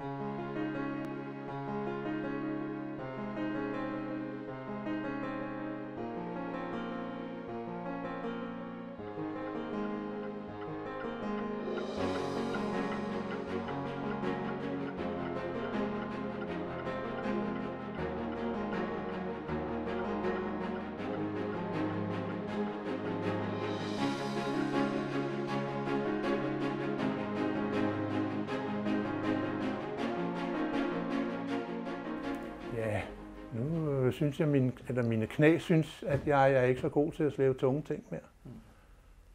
Ja, synes jeg, min, eller mine knæ synes, at jeg er ikke så god til at slæve tunge ting mere. Mm.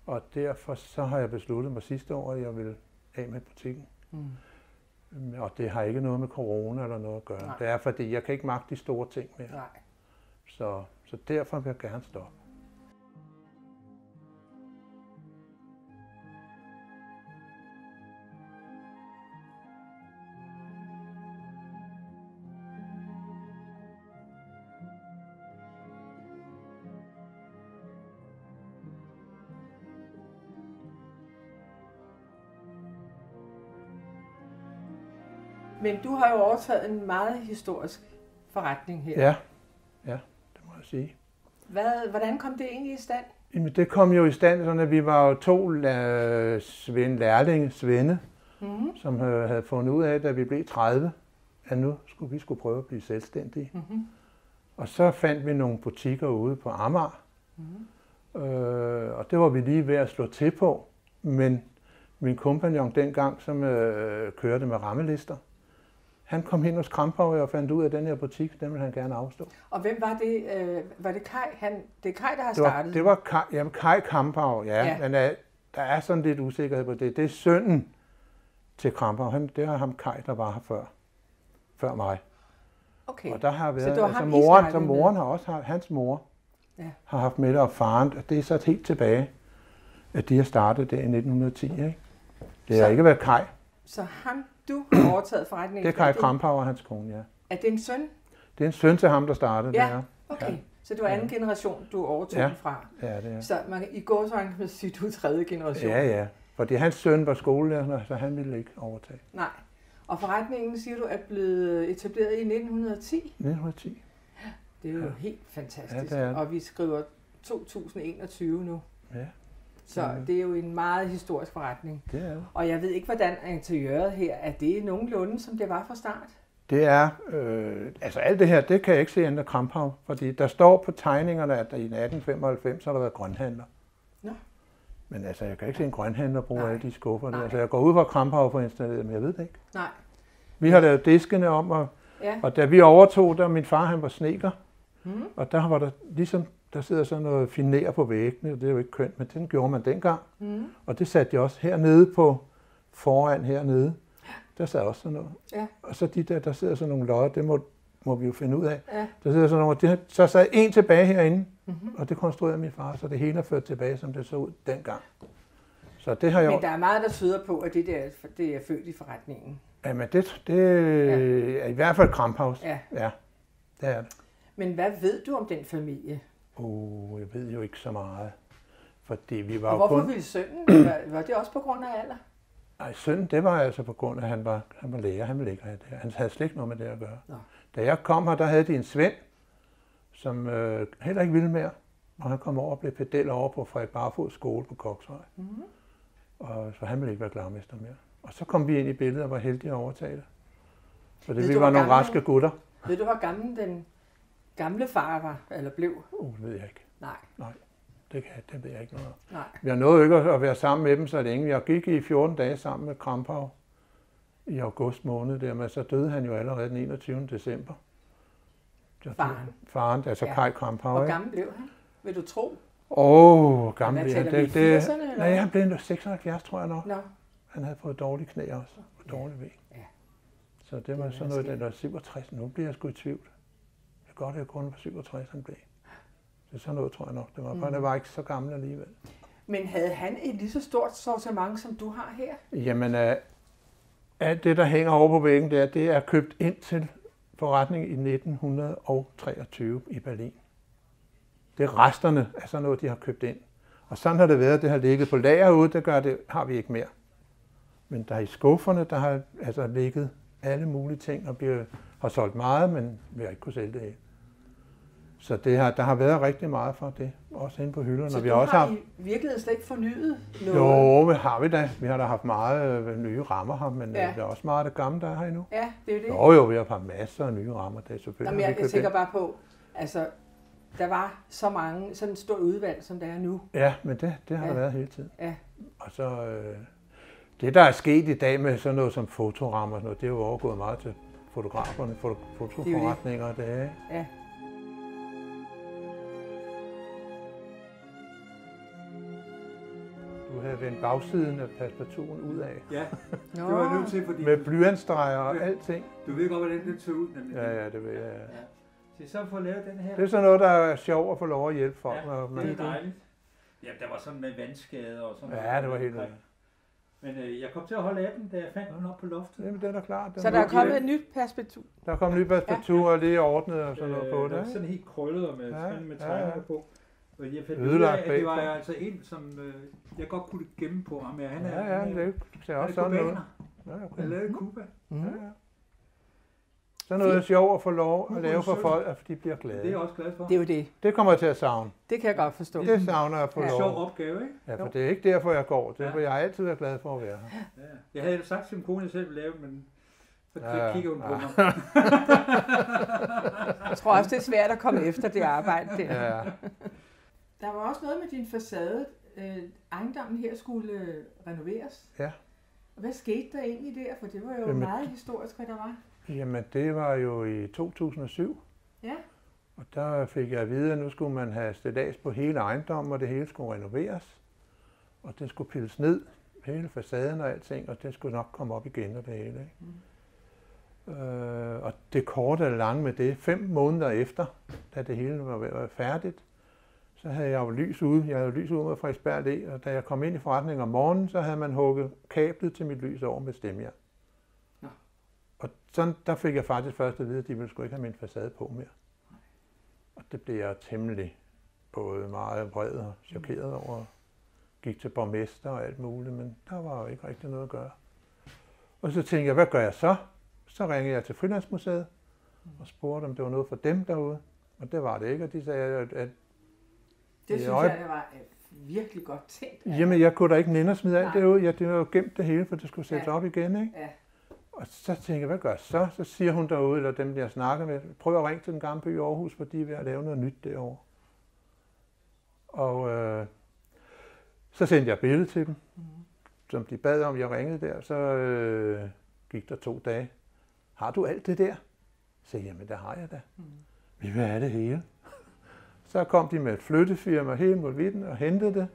Og derfor så har jeg besluttet mig sidste år, at jeg vil af med butikken. Mm, Og det har ikke noget med corona eller noget at gøre. Nej. Det er fordi, jeg kan ikke magte de store ting mere. Nej. Så, så derfor vil jeg gerne stoppe. Men du har jo overtaget en meget historisk forretning her. Ja, ja, det må jeg sige. Hvad, hvordan kom det egentlig i stand? Jamen, det kom jo i stand, sådan at vi var jo to øh, svend, lærlinge, svende, Mm-hmm. som øh, havde fundet ud af, da vi blev 30, at nu skulle vi skulle prøve at blive selvstændige. Mm-hmm. Og så fandt vi nogle butikker ude på Amager, Mm-hmm. øh, og det var vi lige ved at slå til på. Men min kompagnon dengang, som øh, kørte med rammelister, han kom hen hos Krampauer og fandt ud af, at den her butik, den ville han gerne afstå. Og hvem var det? Øh, var det Kai? Han, det er Kai, der har Det var, startet? det var Kai, jamen Kai Krampauer, ja, Ja. ja. men uh, der er sådan lidt usikkerhed på det. Det er sønnen til Krampauer. Han, det er ham Kai, der var her før, før mig. Okay. Og der har Så været, det var altså ham, moren, så med? moren har også haft, hans mor Ja. har haft med og faren, og det er så helt tilbage, at de har startet der i 1910, ikke? Det har Så- ikke været Kai. Så ham, du har overtaget forretningen? Det er Kai fra, Krampauer og hans kone, ja. Er det en søn? Det er en søn til ham, der startede Ja. det her. Okay. Ja. Så det var anden generation, du overtog Ja. fra. Ja, det er. Så man, i går så kan man sige, at du er tredje generation. Ja, ja. Fordi hans søn var skolelærer, så han ville ikke overtage. Nej. Og forretningen, siger du, er blevet etableret i 1910. 1910. Det er jo Ja. helt fantastisk. Ja, det er det. Og vi skriver 2021 nu. Ja, Så Mhm. det er jo en meget historisk forretning. det er det. Og jeg ved ikke, hvordan interiøret her, er det nogenlunde, som det var fra start? Det er, øh, altså alt det her, det kan jeg ikke se andet Kramphav, fordi der står på tegningerne, at der i 1895 har der været grønhandler. Nå. Men altså, jeg kan ikke se en grønhandler bruge Nej. alle de skuffer. Nej. Altså, jeg går ud fra Kramphav for installeret, men jeg ved det ikke. Nej. Vi har lavet diskene om, og, Ja. og da vi overtog, der min far han var sneker, Mm. og der var der ligesom, der sidder sådan noget finer på væggene, og det er jo ikke kønt, men den gjorde man dengang. Mm. Og det satte de også hernede på, foran hernede. Der sad også sådan noget. Ja. Og så de der, der sidder sådan nogle lodder, det må, må vi jo finde ud af. Ja. Der sidder sådan nogle, det, så sad en tilbage herinde, Mm-hmm. og det konstruerede min far, så det hele er ført tilbage, som det så ud dengang. Så det har jeg Men der er meget, der tyder på, at det der det er født i forretningen. Jamen det, det er i hvert fald Kramphaus. Ja. ja. Det er det. Men hvad ved du om den familie? Oh, jeg ved jo ikke så meget. Fordi vi var Og hvorfor kun... ville sønnen? Var, det også på grund af alder? Nej, søn, det var altså på grund af, at han var, han var læger. Han ville ikke have det. Han havde slet ikke noget med det at gøre. Nå. Da jeg kom her, der havde de en svend, som øh, heller ikke ville mere. Og han kom over og blev pedel over på Frederik Barfods skole på Koksvej. Mm-hmm. Og så han ville ikke være glarmester mere. Og så kom vi ind i billedet og var heldige at overtage det. Fordi Ved vi du, var nogle gammel- raske gutter. Ved du, hvor gammel den gamle far var, eller blev? Uh, det ved jeg ikke. Nej, Det, kan, jeg- det ved jeg ikke noget om. nej. Vi har nået ikke at være sammen med dem så længe. Jeg gik i 14 dage sammen med Kramphav i august måned der, men så døde han jo allerede den 21. december. Så- Faren. Faren, altså Ja. Kai Kramphav. Hvor gammel blev han? Vil du tro? Åh, oh, gammel. Vi, det, det, 80'erne, eller nej, han blev 76, tror jeg nok. Nå, Han havde fået dårlige knæ også, og dårlig væg. Ja. Så det var sådan noget, der var 67. Nu bliver jeg sgu i tvivl. Det godt, jeg kun var 67, han blev. Så sådan noget tror jeg nok, det var. For Mhm. han var ikke så gammel alligevel. men havde han et lige så stort sortiment, som du har her? Jamen, øh, alt det, der hænger over på væggen der, det er købt ind til forretning i 1923 i Berlin. Det er resterne af sådan noget, de har købt ind. Og sådan har det været, det har ligget på lager ude, det gør det, har vi ikke mere. Men der i skufferne, der har altså ligget alle mulige ting, og bliver, har solgt meget, men vi har ikke kunne sælge det hele. Så det har, der har været rigtig meget for det, også inde på hylderne. Så vi har også har haft, i virkeligheden slet ikke fornyet noget? jo, det har vi da. Vi har da haft meget øh, nye rammer her, men Ja. ja. der er også meget af det gamle, der er her endnu. Ja, det er jo det. Jo, jo, vi har haft masser af nye rammer. Det er Nå, selvfølgelig. men har jeg, vi jeg tænker bare på, altså, der var så mange, sådan et stort udvalg, som der er nu. Ja, men det, det har Ja. der været hele tiden. Ja. Og så øh, det, der er sket i dag med sådan noget som fotorammer, sådan noget, det er jo overgået meget til fotograferne, foto, fotoforretninger og det, ikke? Ja. Du havde vendt bagsiden af passeparturen ud af. Ja, det var jeg nødt til, fordi Med blyantstreger og Ja. alting. du ved godt, hvordan den så ud. Nemlig. Ja, ja, det ved jeg. ja. Ja. Så så for at lave den her. Det er sådan noget, der er sjovt at få lov at hjælpe folk. ja, det er dejligt. Ja, der var sådan med vandskader og sådan Ja, det var helt omkring. Men øh, jeg kom til at holde af den, da jeg fandt den op på loftet. Jamen, det er da klart. Så der er kommet et nyt perspektiv. der er kommet nye passeparturer og lige ordnet og sådan noget på øh, det. den er sådan helt krøllet og med, Ja, ja, med ja, tegninger ja. på. Og jeg fandt ud af, at det var altså en, som øh, jeg godt kunne gemme på ham. Ja, han er, Ja, ja, han er, det ser er også sådan ud. Ja, okay. Han lavede i Cuba. Ja, ja. Sådan noget er sjovt at få lov at lave for folk, at de bliver Det er glade. jeg også glad for. Det er jo det. Det kommer jeg til at savne. Det kan jeg godt forstå. Det savner jeg at få Det er en lov. sjov opgave, ikke? Ja, for det er ikke derfor, jeg går. Det er, Ja. for jeg har altid været glad for at være her. Ja. Jeg havde sagt til min kone, at jeg selv ville lave, men så Ja, kigger hun på ja. mig. Jeg tror også, det er svært at komme efter det arbejde der. Ja. Der var også noget med din facade. Øh, ejendommen her skulle øh, renoveres. Ja. Hvad skete der egentlig der? For det var jo Jamen- meget historisk, hvad der var. Jamen, det var jo i 2007. Ja. Og der fik jeg at vide, at nu skulle man have stillads på hele ejendommen, og det hele skulle renoveres. Og det skulle pilles ned, hele facaden og alting, og det skulle nok komme op igen og det hele. Ikke? Mm. Øh, og det korte og lange med det, fem måneder efter, da det hele var ved at være færdigt, så havde jeg jo lys ude. Jeg havde lys ude med Frederiksberg og da jeg kom ind i forretningen om morgenen, så havde man hugget kablet til mit lys over med stemmejern. Og sådan, der fik jeg faktisk først at vide, at de ville sgu ikke have min facade på mere. Og det blev jeg temmelig både meget vred og chokeret over. Gik til borgmester og alt muligt, men der var jo ikke rigtig noget at gøre. Og så tænkte jeg, hvad gør jeg så? Så ringede jeg til Frilandsmuseet og spurgte, om det var noget for dem derude. Og det var det ikke, og de sagde, at, at Det synes jeg, det var øh, virkelig godt tænkt. jamen, jeg kunne da ikke nænde at smide alt det ud. Ja, det var jo gemt det hele, for det skulle sættes Ja. op igen, ikke? Ja. Og så tænkte jeg, hvad gør jeg så? Så siger hun derude, eller dem, jeg snakker med, prøv at ringe til den gamle by i Aarhus, for de er ved at lave noget nyt derovre. Og øh, så sendte jeg billede til dem, Mhm. som de bad om. Jeg ringede der, så øh, gik der to dage. Har du alt det der? Så jamen det har jeg da. Mhm. Vi vil have det hele. Så kom de med et flyttefirma hele Mulvitten og hentede det.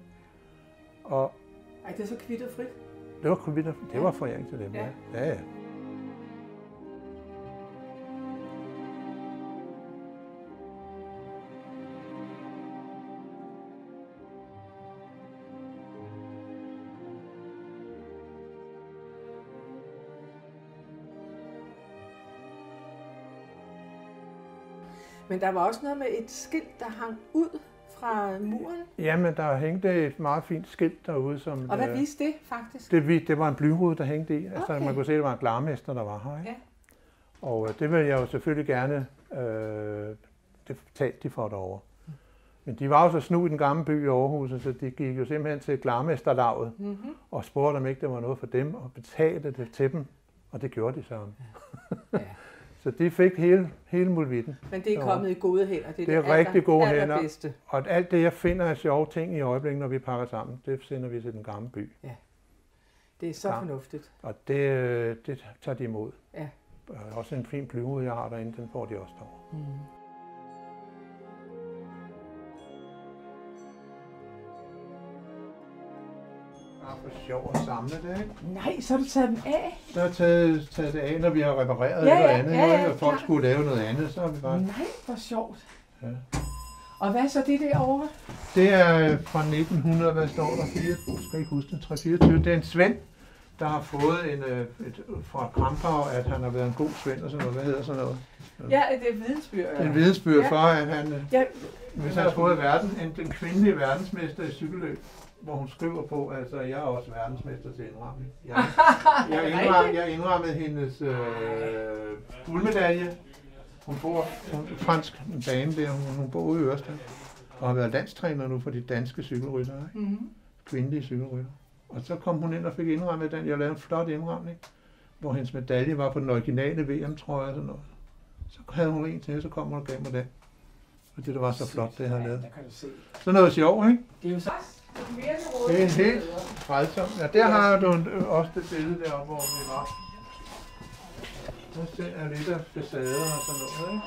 Og Ej, det er så kvittet frit. det var, det var foræring til dem, Ja. ja. ja, ja. Men der var også noget med et skilt, der hang ud fra muren. Jamen, der hængte et meget fint skilt derude, som... Og hvad øh, viste det faktisk? det, vi- det var en blyrude, der hængte i. Altså, Okay. man kunne se, at det var en glarmester, der var her. Ikke? Ja. Og øh, det ville jeg jo selvfølgelig gerne... Øh, det fortalte de for derovre. Men de var jo så snu i den gamle by i Aarhus, så de gik jo simpelthen til glarmesterlaget Mm-hmm. og spurgte, om ikke det var noget for dem, og betalte det til dem. Og det gjorde de så. Ja. Så de fik hele, hele mulvitten. Men det er kommet i gode hænder. Det er Det er aller, rigtig gode hænder. Og alt det, jeg finder af sjove ting i øjeblikket, når vi pakker sammen, det sender vi til den gamle by. Det er så Ja. fornuftigt. Og det, øh, det tager de imod. Ja. Og også en fin blyrude, jeg har derinde, den får de også derovre. Mm. Bare for sjov at samle det, ikke? Nej, så har du taget dem af. Så har jeg taget, taget det af, når vi har repareret Ja, ja, eller andet, ja, ja, ikke? og folk klart. skulle lave noget andet, så har vi bare... Nej, hvor sjovt. Ja. Og hvad så det derovre? Det er fra 1900, hvad står der? 4, skal ikke huske det, 324. Det er en svend, der har fået en, øh, et, fra Krampau, at han har været en god svend og sådan noget. Hvad hedder sådan noget? Ja, det er er en vidensbyrd Ja. for, at han, øh, Ja, hvis han har fået verden, en, den kvindelige verdensmester i cykelløb. Hvor hun skriver på, altså jeg er også verdensmester til indramning. Jeg, jeg, indram, jeg indrammede hendes øh, guldmedalje. Hun bor, hun er fransk en dame der, hun, hun bor ude i Ørsted. Og har været landstræner nu for de danske cykelryttere, ikke? Mm-hmm. kvindelige cykelrytter. Og så kom hun ind og fik indrammet den. Jeg lavede en flot indramning, hvor hendes medalje var på den originale VM-trøje og sådan noget. Så havde hun en til, så kom hun og gav mig den. Fordi det var så flot, det jeg havde lavet. Der kan du se. Så noget sjovt, ikke? Det er jo så... Det er helt frelsomt. Ja, der har du også det billede deroppe, hvor vi var. Der ser lidt af facader og sådan noget, ikke?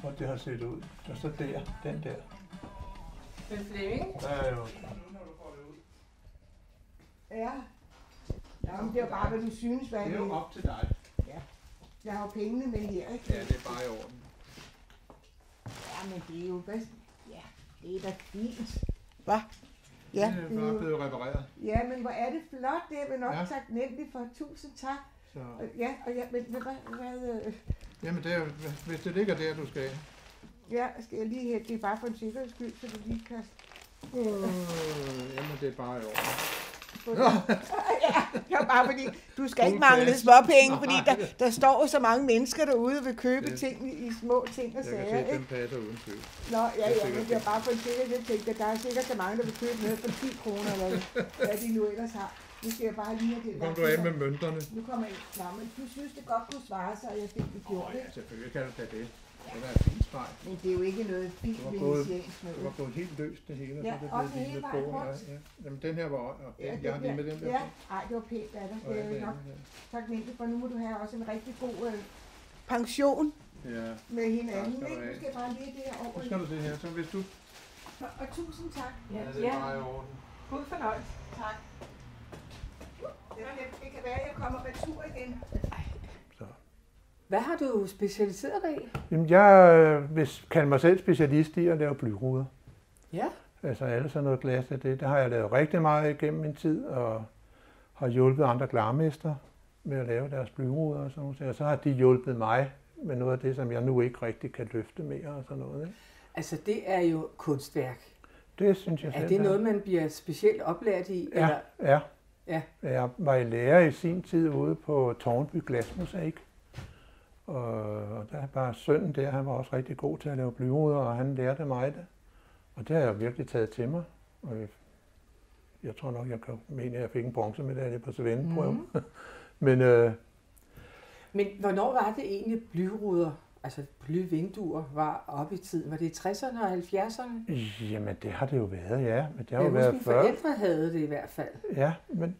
Hvor det har set ud. Og så der, den der. Men Flemming, Der er jo Ja. Jamen, det er jo bare, hvad du synes, hvad det er jo det op til dig. Jeg har jo pengene med her, ikke? Ja, det er bare i orden. Ja, men det er jo hvad? Ja, det er da fint. Hvad? Ja, det er bare jo, blevet repareret. ja, men hvor er det flot. Det er vi nok Ja. taknemmelig for. Tusind tak. Så, ja, og ja, men, men hvad, hvad, øh, jamen, det er, hvis det ligger der, du skal have. ja, skal jeg lige hente det er bare for en sikkerheds skyld, så du lige kan Øh, jamen, det er bare i orden. det. ja, bare fordi, du skal ikke mangle småpenge, fordi Nej. der, der står så mange mennesker derude og vil købe Det- ting i, små ting og Jeg kan sager, se, ikke? den passer uden tvivl. Nå, ja, ja, men det er bare for en sikkerhed, tænkte, at der er sikkert så mange, der vil købe noget for 10 kroner, eller hvad de nu ellers har. Nu skal jeg bare lige have det Nu kom du af med mønterne. Nu kommer jeg. Nå, men du synes, det godt kunne svare sig, at jeg fik det Åh, gjort, ja, selvfølgelig kan du tage det. Det var en fin streg. Men det er jo ikke noget fint Det var gået- Det var gået helt løst det hele. Ja, så det også hele vejen rundt. Ja, ja. Jamen, den her var og den, Ja, jeg har lige med den der. Ja, ej, det var pænt af dig. Og Det er jo nok anden her. taknemmelig for. Nu må du have også en rigtig god øh, pension Ja, med hinanden, Tak skal du ikke? Nu have. skal bare lige det her nu over. skal du se her. Så hvis du... Og, og tusind tak. Ja, det ja. er bare i orden. god fornøjelse. Tak. Det, det, det kan være, at jeg kommer retur igen. Hvad har du specialiseret dig i? Jamen, jeg øh, vil kalde mig selv specialist i at lave blyruder. Ja. Altså alle sådan noget glas af det. Det har jeg lavet rigtig meget igennem min tid, og har hjulpet andre glarmester med at lave deres blyruder og sådan noget. Og så har de hjulpet mig med noget af det, som jeg nu ikke rigtig kan løfte mere og sådan noget. Ikke? Altså, det er jo kunstværk. Det synes jeg selv Er det noget, man bliver specielt oplært i? Ja, ja. Ja. Jeg var i lærer i sin tid ude på Tårnby Glasmosaik. Og der var sønnen der, han var også rigtig god til at lave blyruder, og han lærte mig det. Og det har jeg virkelig taget til mig. Og jeg, jeg tror nok, jeg kan mene, at jeg fik en bronzemedalje på Svendeprøven. Mm. Men øh, Men hvornår var det egentlig blyruder, altså blyvinduer, var oppe i tiden? Var det i 60'erne og 70'erne? jamen, det har det jo været, ja. Men det har Jeg jo husker, været mine før. forældre havde det i hvert fald. Ja, men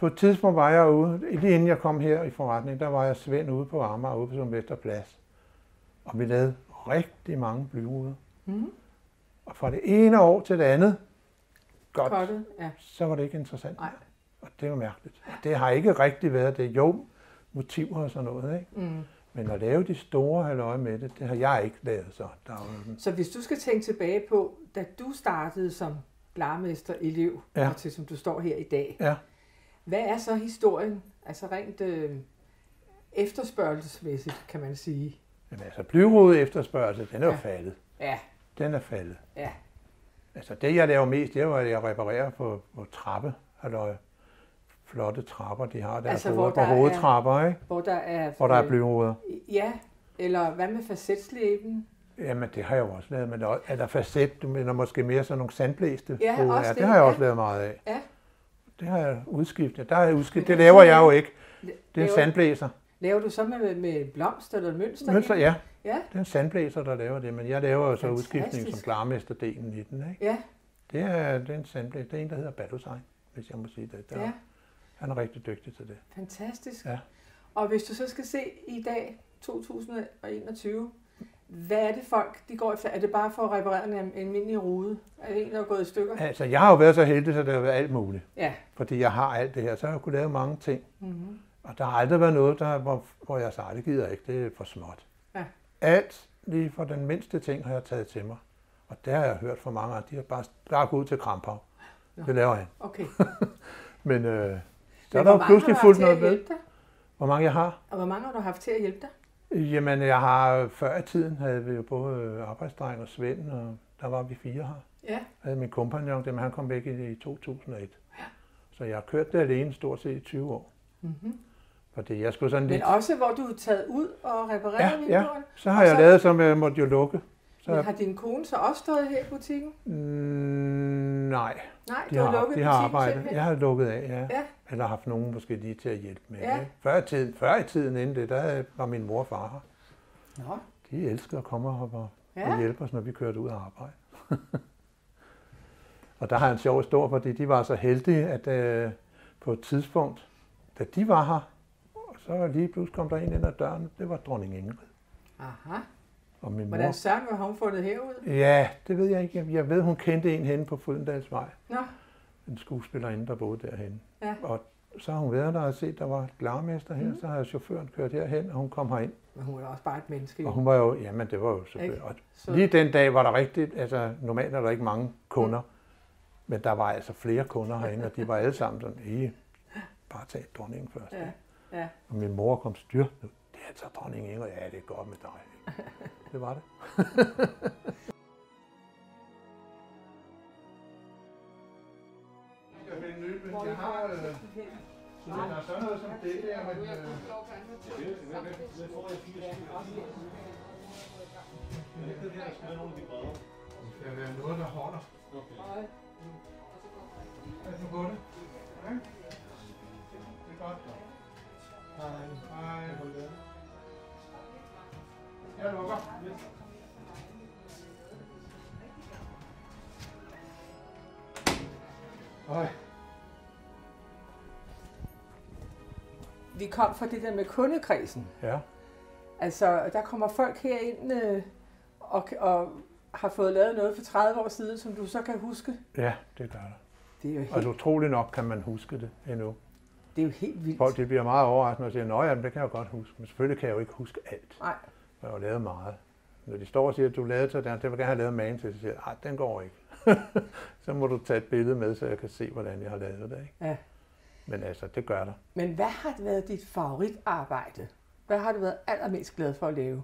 på et tidspunkt var jeg ude, lige inden jeg kom her i forretning, der var jeg Svend ude på Amager, ude på Sundvesterplads. Og vi lavede rigtig mange blyruder. Mm. Og fra det ene år til det andet, godt, Kottet, ja. så var det ikke interessant. Nej. Og det var mærkeligt. Det har ikke rigtig været det. Jo, motiver og sådan noget, ikke? Mm. Men at lave de store halvøje med det, det har jeg ikke lavet så. Der er Så hvis du skal tænke tilbage på, da du startede som glarmester elev, Ja. og til som du står her i dag, Ja. Hvad er så historien? Altså rent øh, efterspørgelsesmæssigt, kan man sige. men altså, blyrude efterspørgsel, den er jo Ja. faldet. Ja, Den er faldet. ja. Altså det, jeg laver mest, det er jo, at jeg reparerer på, på trappe, eller flotte trapper, de har der Altså, på, hvor på der er- hovedtrapper, ikke? Hvor der er... hvor der er blyruder. Ja, eller hvad med facetslæben? Jamen, det har jeg jo også lavet, men der er- er der facet, du mener måske mere sådan nogle sandblæste Ja, ruder. ja, det, det har jeg ja. også lavet meget af. Ja. Det har jeg udskiftet. Der har jeg udskiftet. Det laver jeg jo ikke. Det er en sandblæser. Laver du så med, med blomster eller mønster? Mønster, ja. Ja, Det er en sandblæser, der laver det, men jeg laver jo så udskiftning som klarmesterdelen i den. Ikke? ja, Det, er, det er en sandblæser. Det er en, der hedder Balusein, hvis jeg må sige det. Der, ja. Han er rigtig dygtig til det. Fantastisk. Ja. Og hvis du så skal se i dag, 2021, hvad er det folk, de går efter? Er det bare for at reparere en almindelig rude? Er det en, der er gået i stykker? Altså, jeg har jo været så heldig, så det har været alt muligt. Ja. Fordi jeg har alt det her, så har jeg kunnet lave mange ting. Mm-hmm. Og der har aldrig været noget, der, hvor, hvor jeg sagde, det gider ikke, det er for småt. Ja. Alt, lige fra den mindste ting, har jeg taget til mig. Og det har jeg hørt fra mange af, de har bare, bare gået ud til Kramphav. Ja. Det laver han. Okay. Men øh, så Men er der jo pludselig fuldt noget med. Hvor mange jeg har? Og hvor mange har du haft til at hjælpe dig? Jamen, jeg har før i tiden havde vi jo både arbejdsdreng og Svend, og der var vi fire her. Ja. Jeg havde min kompagnon, dem han kom væk i, i 2001. Så jeg har kørt det alene stort set i 20 år. Mm-hmm. Fordi jeg skulle sådan Men lidt... også hvor du er taget ud og repareret Ja, vinduerne? ja. Så har Og jeg så- lavet, som jeg måtte jo lukke. Så, Men har din kone så også stået her i butikken? mm, nej, Nej, de du har har, lukket de har arbejdet. simpelthen? Jeg har lukket af, ja. Ja. Eller haft nogen måske lige til at hjælpe med. Ja. Før, i tiden, før i tiden inden det, der var min mor og far her. Nå, De elskede at komme og, og, ja. og hjælpe os, når vi kørte ud af arbejde. og der har jeg en sjov historie, fordi de var så heldige, at øh, på et tidspunkt, da de var her, så lige pludselig kom der en ind ad døren. Det var dronning Ingrid. Aha. Og min mor... Hvordan søren var hun fundet herud? Ja, det ved jeg ikke. Jeg ved, hun kendte en henne på Frydendalsvej. Nå, En skuespillerinde, der boede derhen. Ja. Og så har hun været der og set, der var glarmester her. Mm. Så har chaufføren kørt herhen, og hun kom herind. men hun er også bare et menneske. Og hun var jo, jamen det var jo selvfølgelig. Og Så, lige den dag var der rigtigt, altså normalt er der ikke mange kunder, men der var altså flere kunder herinde, og de var alle sammen sådan, I bare tag dronningen først. ja, ja. Og min mor kom styrtende. Det er altså dronning Inger. Ja, det er godt med dig. Det var det. Jeg har, øh, så der er sådan noget som det der, men... Øh, det skal være noget, der holder. Er du på det? Ja. Det er godt. Hej. Hej. Jeg lukker. Øj. Vi kom fra det der med kundekredsen. Ja. Altså, der kommer folk herind øh, og, og har fået lavet noget for 30 år siden, som du så kan huske. Ja, det gør der. Det er jo helt, utroligt nok kan man huske det endnu. det er jo helt vildt. Folk de bliver meget overrasket og siger, at ja, det kan jeg godt huske. Men selvfølgelig kan jeg jo ikke huske alt. Nej. Jeg har jo lavet meget. Når de står og siger, at du lavede til den, det vil jeg gerne have lavet magen til, så siger jeg, den går ikke. så må du tage et billede med, så jeg kan se, hvordan jeg har lavet det. Ikke? Ja. Men altså, det gør der. Men hvad har været dit favoritarbejde? Hvad har du været allermest glad for at lave?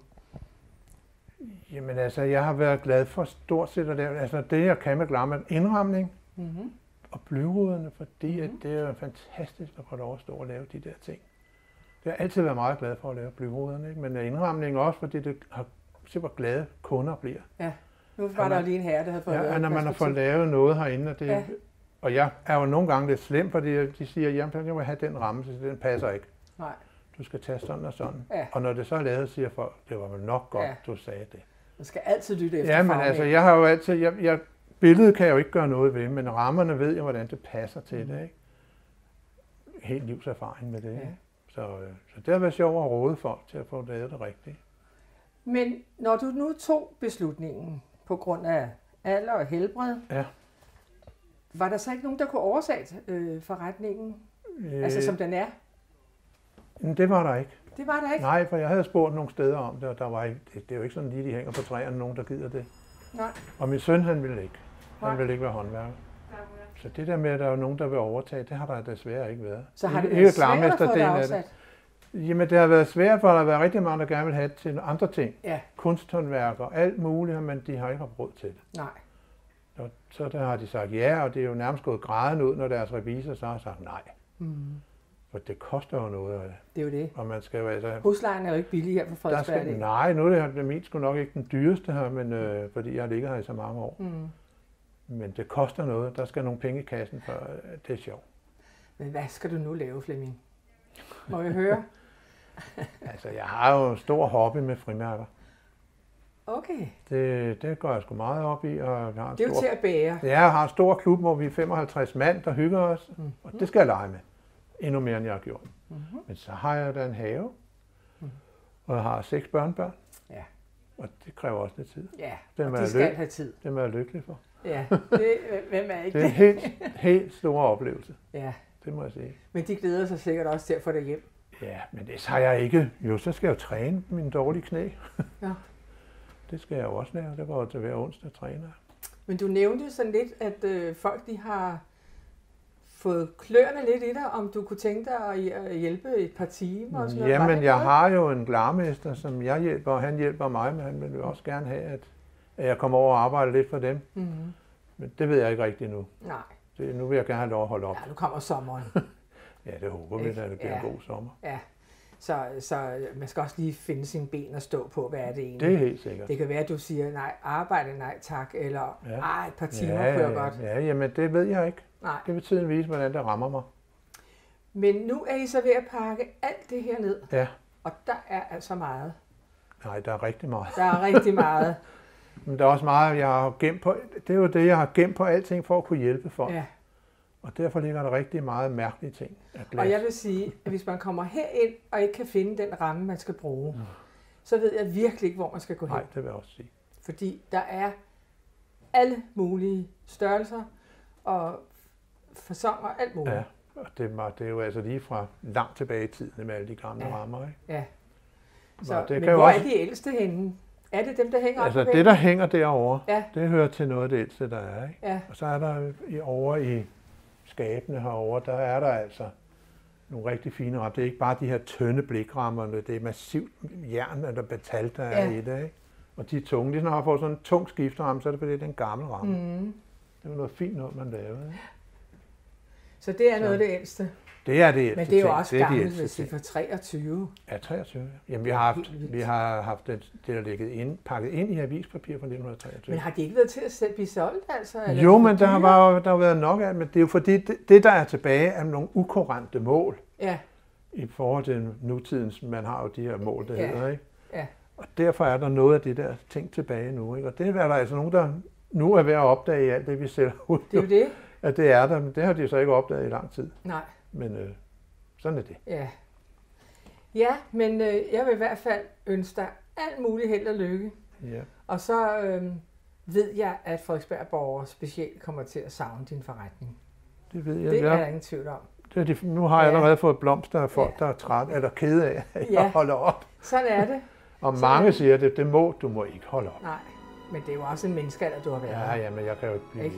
Jamen altså, jeg har været glad for stort set at lave, altså det jeg kan med glammet, indramning Mm-hmm. og blyruderne, fordi at Mhm. det er fantastisk at få lov at stå og lave de der ting. Det har jeg altid været meget glad for at lave blyruderne, ikke? men indramning også, fordi det har se hvor glade kunder bliver. Nu var Ja, der lige en herre, der havde fået Ja, lavet når man har fået lavet noget herinde, og, det, Ja. ja. og jeg er jo nogle gange lidt slem, fordi de siger, jamen jeg vil have den ramme, så den passer ikke. Nej. Du skal tage sådan og sådan. Ja. Og når det så er lavet, siger folk, det var vel nok godt, Ja. ja. du sagde det. Man skal altid lytte efter Ja, men altså, jeg har jo altid, jeg, jeg, billedet kan jeg jo ikke gøre noget ved, men rammerne ved jeg, hvordan det passer til det, ikke? Helt livserfaring med det, Ja. ja. Så, øh, så det har været sjovt at råde folk til at få lavet det rigtigt. Men når du nu tog beslutningen på grund af alder og helbred, Ja. var der så ikke nogen, der kunne oversætte øh, forretningen, øh, altså som den er? det var der ikke. Det var der ikke? Nej, for jeg havde spurgt nogle steder om det, og der var ikke, det, det er jo ikke sådan lige, de hænger på træerne, nogen der gider det. Nej. Og min søn, han ville ikke. Nej. Han ville ikke være håndværker. Så det der med, at der er nogen, der vil overtage, det har der desværre ikke været. Så har det Ikke været svært at få det afsat? Jamen, det har været svært, for der har været rigtig mange, der gerne vil have det til andre ting. Ja. Kunsthåndværk og alt muligt, men de har ikke haft råd til det. Nej. Og så der har de sagt ja, og det er jo nærmest gået græden ud, når deres revisor så har sagt nej. Mm. For det koster jo noget, og- Det er jo det. og man skal jo altså... Huslejen er jo ikke billig her på Der Frederiksberg. skal, det. nej, nu er det, det min sgu nok ikke den dyreste her, men, øh, fordi jeg har ligget her i så mange år. Mm. Men det koster noget. Der skal nogle penge i kassen, for øh, det er sjovt. Men hvad skal du nu lave, Flemming? Må jeg høre? Altså, jeg har jo en stor hobby med frimærker. Okay. Det, det går jeg sgu meget op i, og jeg har en Det er jo stor til at bære. Ja, jeg har en stor klub, hvor vi er 55 mand, der hygger os, Mhm. og det skal jeg lege med. Endnu mere, end jeg har gjort. Mm-hmm. Men så har jeg da en have, Mhm. og jeg har seks børnebørn. Ja. Og det kræver også lidt tid. Ja, Det og må de jeg skal lø- have tid. Det er jeg lykkelig for. Ja, det, hvem er ikke Det er en helt, helt stor oplevelse. Ja, Det må jeg sige. men de glæder sig sikkert også til at få dig hjem. Ja, men det har jeg ikke. Jo, så skal jeg jo træne mine dårlige knæ. Ja. Det skal jeg jo også lave. Det var jo til hver onsdag træner. Men du nævnte sådan lidt, at øh, folk de har fået kløerne lidt i dig, om du kunne tænke dig at at hjælpe et par timer og sådan noget. Jamen, det jeg har jo en glarmester, som jeg hjælper, og han hjælper mig, men han vil jo også gerne have, at at jeg kommer over og arbejder lidt for dem. Mm-hmm. Men det ved jeg ikke rigtigt nu. Nej, Det, nu vil jeg gerne have lov at holde op. ja, nu kommer sommeren. Ja, det håber vi, at det bliver Ja. en god sommer. Ja, så, så man skal også lige finde sine ben og stå på, hvad er det egentlig. Det er helt sikkert. det kan være, at du siger, nej, arbejde, nej tak, eller Ja. ej, et par timer ja, jeg godt. Ja, jamen det ved jeg ikke. Nej. Det vil tiden vise, hvordan det rammer mig. Men nu er I så ved at pakke alt det her ned, Ja, og der er altså meget. nej, der er rigtig meget. Der er rigtig meget. Men der er også meget, jeg har gemt på. Det er jo det, jeg har gemt på alting for at kunne hjælpe folk. Ja. Og derfor ligger der rigtig meget mærkelige ting af glas. Og jeg vil sige, at hvis man kommer herind og ikke kan finde den ramme, man skal bruge, så ved jeg virkelig ikke, hvor man skal gå hen. Nej, det vil jeg også sige. Fordi der er alle mulige størrelser og fasonger, alt muligt. Ja, og det, var, det er jo altså lige fra langt tilbage i tiden med alle de gamle Ja. rammer. Ikke? Ja. Nå, Så, det men kan jo hvor også- er de ældste henne? Er det dem, der hænger Altså det, der hænger derovre, Ja. det hører til noget af det ældste, der er. Ikke? Ja, Og så er der i, over i skabene herovre, der er der altså nogle rigtig fine rammer. Det er ikke bare de her tynde blikrammer, det er massivt jern eller metal, der er Ja. i det. Ikke? Og de er tunge. Lige når man får sådan en tung skifteramme, så er det fordi, det er en gammel ramme. Mm. mm. Det var noget fint noget, man lavede. Ikke? så det er Så- noget af det ældste. Det er det Men det er jo også det gammelt, ældste hvis det er ting. fra 23. Ja, 23. Jamen, vi har haft, vi har haft det, det der ligget ind, pakket ind i avispapir fra 1923. Men har de ikke været til at blive solgt, altså? Eller Jo, men der har, jo- der har været nok af, men det er jo fordi, det, det der er tilbage, er nogle ukorrente mål Ja, i forhold til nutidens, man har jo de her mål, der Ja. hedder, ikke? Ja. Og derfor er der noget af det der ting tilbage nu, ikke? Og det er der altså nogen, der nu er ved at opdage i alt det, vi sælger ud, det er jo det. at det er der, men det har de jo så ikke opdaget i lang tid. Nej, Men øh, sådan er det. ja. Ja, men øh, jeg vil i hvert fald ønske dig alt muligt held og lykke. Ja. Og så øh, ved jeg, at Frederiksberg Borger specielt kommer til at savne din forretning. Det ved jeg. Det er ja. der ingen tvivl om. Det er de, nu har jeg Ja. allerede fået blomster af folk, Ja. der er træt eller kede af, at Ja. jeg holder op. Sådan er det. Og Så- mange siger, at det, det må, du må ikke holde op. Nej, men det er jo også en menneskealder, du har været. Ja, ja, men jeg kan jo ikke blive Ikke?